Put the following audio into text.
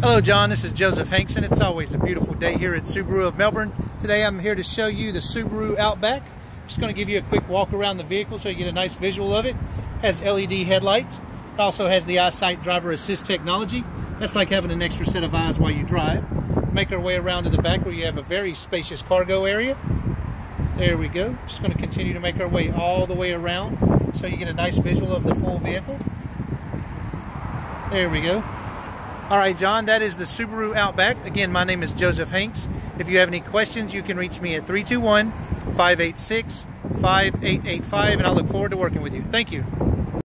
Hello John, this is Joseph Hankson. It's always a beautiful day here at Subaru of Melbourne. Today I'm here to show you the Subaru Outback. Just going to give you a quick walk around the vehicle so you get a nice visual of it. it has LED headlights. It also has the EyeSight driver assist technology. That's like having an extra set of eyes while you drive. Make our way around to the back where you have a very spacious cargo area. There we go. Just going to continue to make our way all the way around so you get a nice visual of the full vehicle. There we go. All right, John, that is the Subaru Outback. Again, my name is Joseph Hanks. If you have any questions, you can reach me at 321 586 5885, and I look forward to working with you. Thank you.